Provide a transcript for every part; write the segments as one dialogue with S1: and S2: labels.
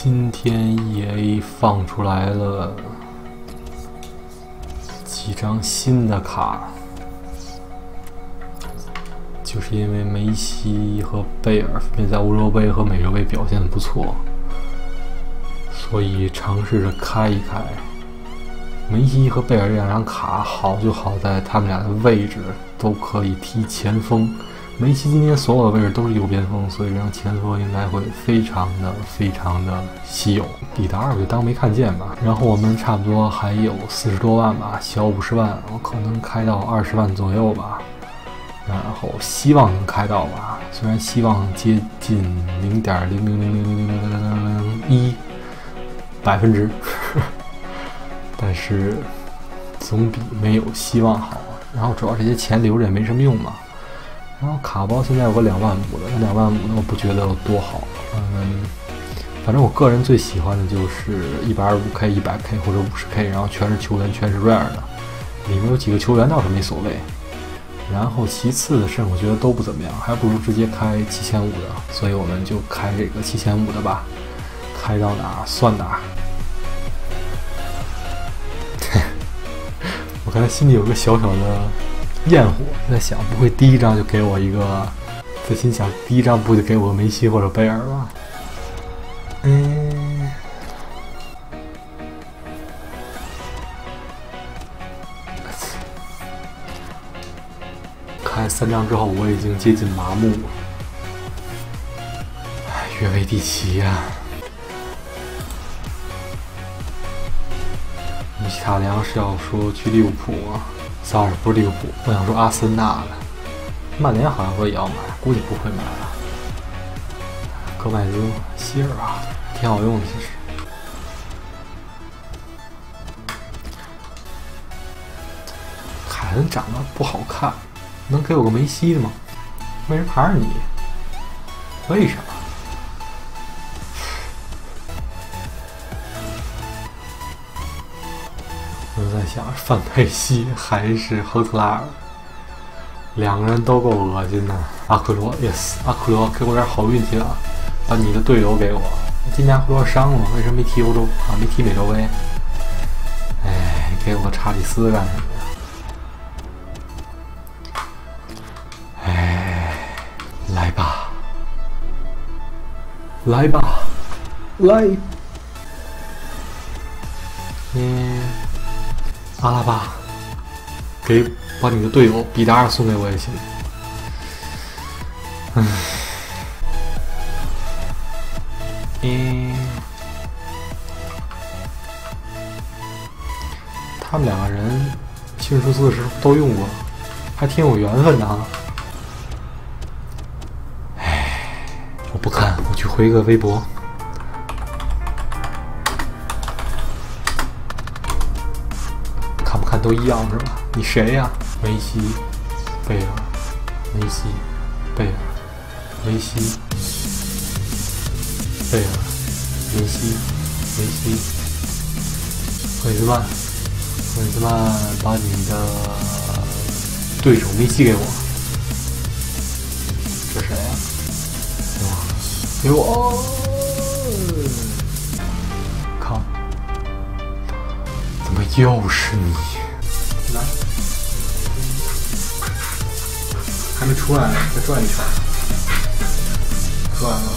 S1: 今天 EA 放出来了几张新的卡，就是因为梅西和贝尔分别在欧洲杯和美洲杯表现的不错，所以尝试着开一开。梅西和贝尔这两张卡好就好在他们俩的位置都可以踢前锋。梅西今天所有的位置都是右边锋，所以这张前锋应该会非常的非常的稀有。比达尔就当没看见吧。然后我们差不多还有四十多万吧，小五十万，我可能开到二十万左右吧。然后希望能开到吧，虽然希望接近零点零零零零零零零零零一百分之，但是总比没有希望好。然后主要这些钱留着也没什么用嘛。然后卡包现在有个两万五的，那两万五的我不觉得有多好，嗯，反正我个人最喜欢的就是一百二十五 K、一百 K 或者五十 K，然后全是球员，全是 rare 的，里面有几个球员倒是没所谓。然后其次的是我觉得都不怎么样，还不如直接开七千五的，所以我们就开这个七千五的吧，开到哪算哪。我刚才心里有个小小的。焰火在想，不会第一张就给我一个？在心想，第一张不会给我梅西或者贝尔吧？嗯，开三张之后，我已经接近麻木了。哎，约维蒂奇呀，米奇塔良是要说去利物浦吗？sorry，不是利物浦，我想说阿森纳的。曼联好像说也要买，估计不会买了。戈麦兹、希尔啊，挺好用的其实。凯恩长得不好看，能给我个梅西的吗？为什么还是你？为什么？范佩西还是亨特拉尔，两个人都够恶心的。阿奎罗，yes，阿奎罗给我点好运气啊！把你的队友给我。今年阿奎罗伤了，为什么没踢欧洲啊？没踢美洲杯？哎，给我查理斯干什么呀？哎，来吧，来吧，来，嗯。阿拉巴，给把你的队友比达尔送给我也行。嗯，嗯，他们两个人新数字的时候都用过，还挺有缘分的啊。哎，我不看，我去回个微博。都一样是吧？你谁呀？梅西、贝尔、梅西、贝尔、梅西、贝尔、梅西、梅西、惠斯曼、惠斯曼，把你的对手梅西给我。这谁呀？给我！靠！怎么又是你？来，还没出来呢，再转一圈。转了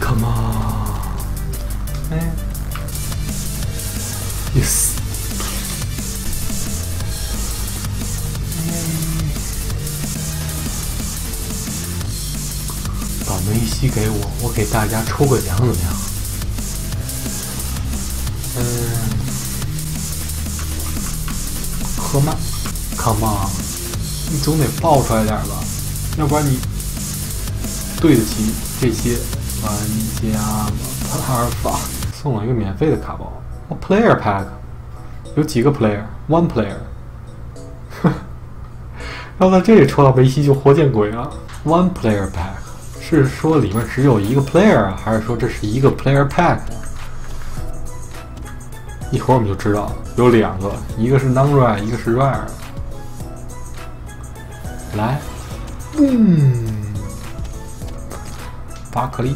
S1: ，Come on，哎，Yes，把梅西给我，我给大家抽个奖怎么样？嗯。赫曼，Come on，你总得爆出来点吧，要不然你对得起这些玩家吗？帕尔法送了一个免费的卡包，A，Player Pack，有几个 Player？One Player，哼，要在这里抽到梅西就活见鬼了。One Player Pack 是说里面只有一个 Player 啊，还是说这是一个 Player Pack？一会儿我们就知道了，有两个，一个是 non rare，一个是 rare。来，嗯，巴克利，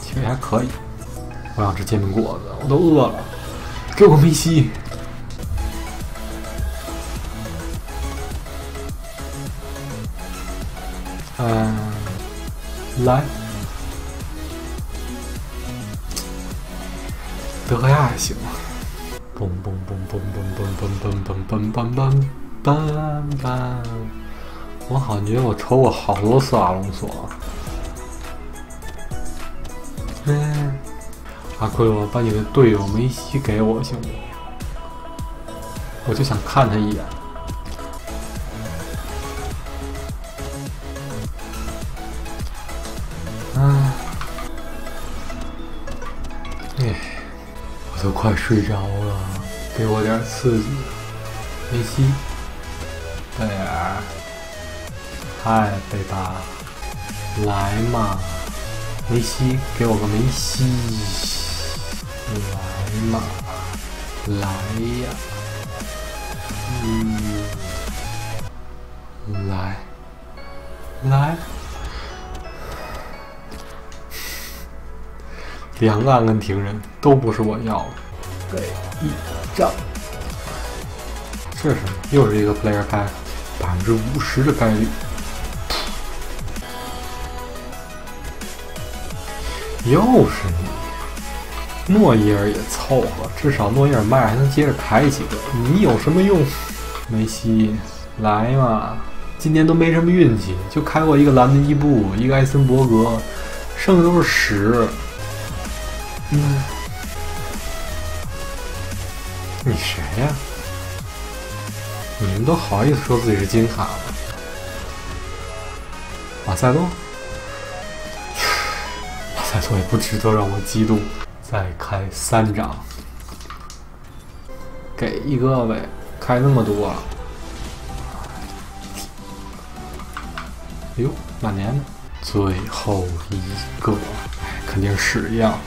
S1: 其实还可以。我想吃煎饼果子，我都饿了。给我梅西。嗯，来，德赫亚也行。嘣嘣嘣嘣嘣嘣嘣嘣嘣嘣嘣嘣嘣！我感觉我抽过好多次阿隆索。嗯，阿奎罗，把你的队友梅西给我行不？我就想看他一眼。哎，我都快睡着了，给我点刺激。梅西，贝尔，嗨，贝巴，来嘛，梅西，给我个梅西，来嘛，来呀，嗯，来，来。两个阿根廷人都不是我要的，给一张。这是什么？又是一个 player pack，百分之五十的概率。又是你，诺伊尔也凑合，至少诺伊尔麦还能接着开几个。你有什么用？梅西，来嘛！今年都没什么运气，就开过一个兰尼伊布，一个艾森伯格，剩下都是屎。嗯，你谁呀？你们都好意思说自己是金卡吗？马塞洛，马塞洛也不值得让我激动。再开三张，给一个呗，开那么多。哟，马年，最后一个，肯定是一样